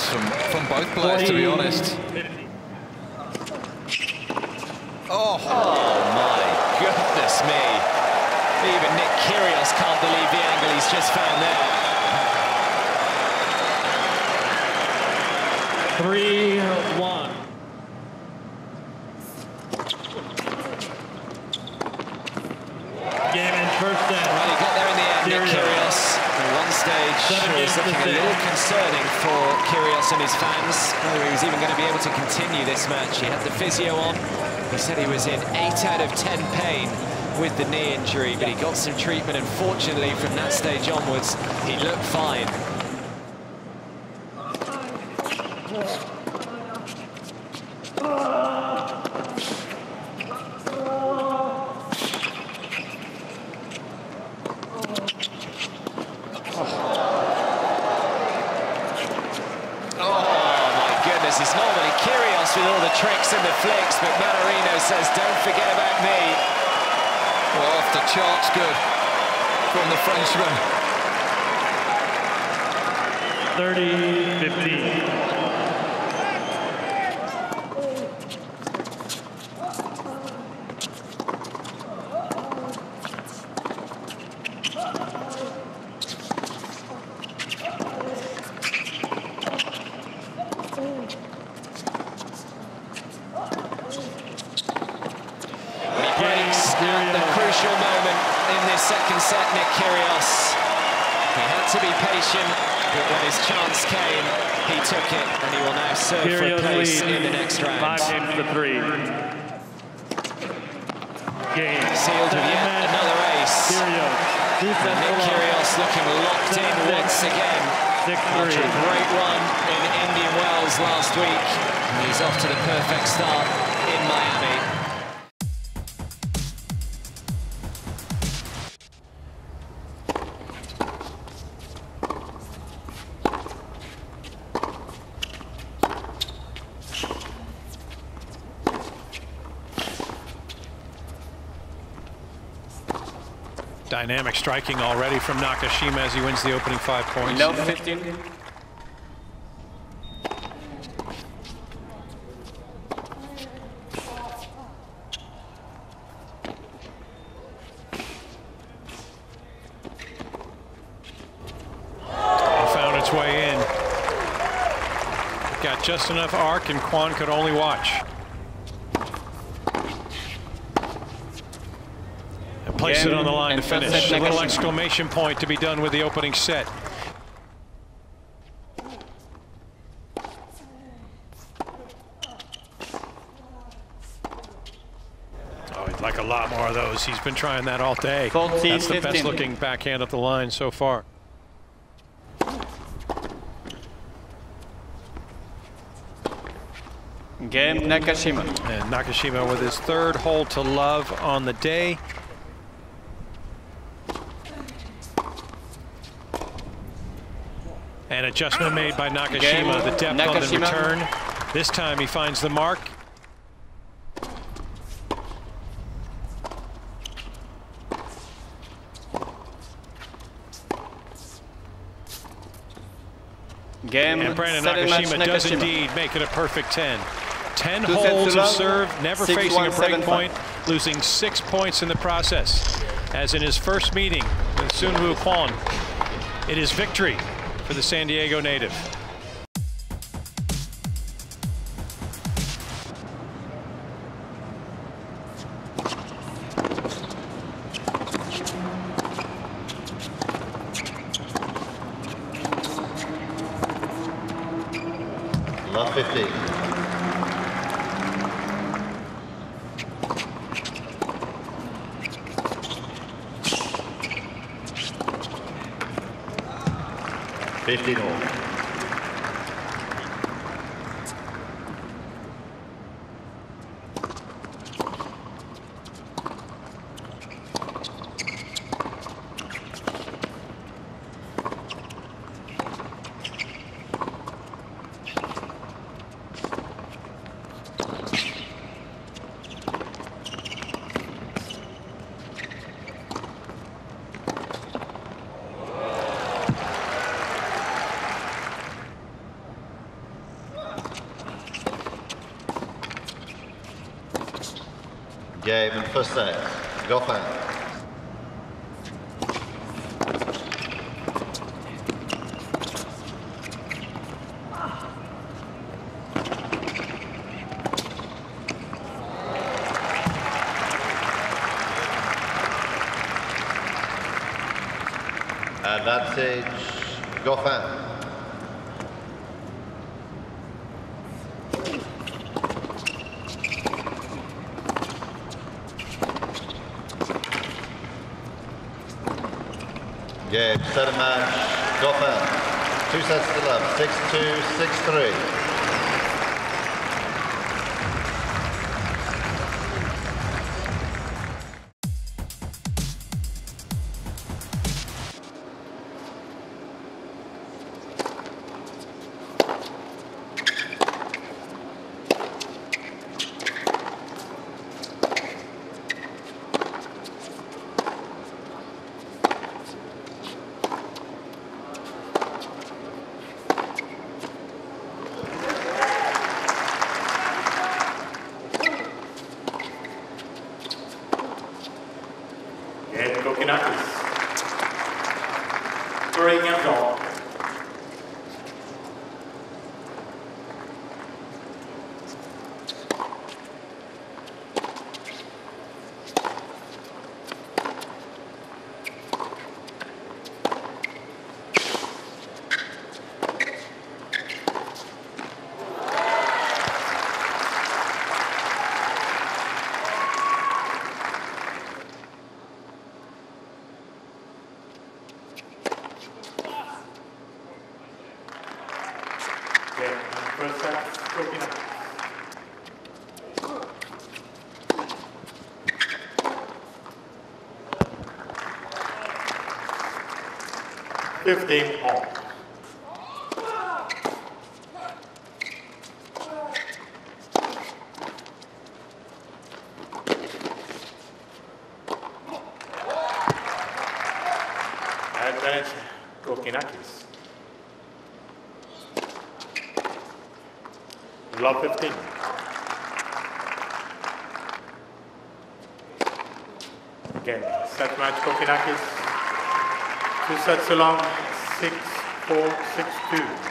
Some from, from both players, to be honest. Oh. oh my goodness me. Even Nick Kyrgios can't believe the angle he's just found there. Three, one. Game in first set. Well, he got there in the end, Nick Kyrgios. One stage, was looking a little concerning Kyrgios and his fans. Whether he was even going to be able to continue this match. He had the physio on. He said he was in 8 out of 10 pain with the knee injury, but he got some treatment, and fortunately, from that stage onwards, he looked fine. It's normally Kyrgios with all the tricks and the flicks, but Mannarino says, don't forget about me. Well, off the charts good from the Frenchman. 30-15. Second set, Nick Kyrgios. He had to be patient, but when his chance came, he took it, and he will now serve Kyrgios for a place lead. in the next round. Five games to three. Game. Sealed with yet another ace. Kyrgios. Nick Kyrgios looking locked in once again. After a great run in Indian Wells last week. And he's off to the perfect start in Miami. Dynamic striking already from Nakashima as he wins the opening five points. No, 15. found its way in. Got just enough arc and Kwon could only watch. Place it on the line to finish. A little exclamation point to be done with the opening set. Oh, he'd like a lot more of those. He's been trying that all day. That's the best looking backhand up the line so far. Game Nakashima. And Nakashima with his third hole to love on the day. An adjustment made by Nakashima, the depth Nakashima. on the return. This time he finds the mark. Game and Brandon Nakashima does Nakashima. indeed make it a perfect 10. 10 Two holes of serve, never six, facing one, a break point, five. losing six points in the process. As in his first meeting with Soonwoo Kwon, it is victory for the San Diego native. Love 50. 15 Game and first set. Goffin. Advantage, Goffin. Set match, Goffin. Two sets to love, 6-2, 6-3. Game 15 all. Love 15. Again, set match Kokkinakis. Sets along, six, four, six, two.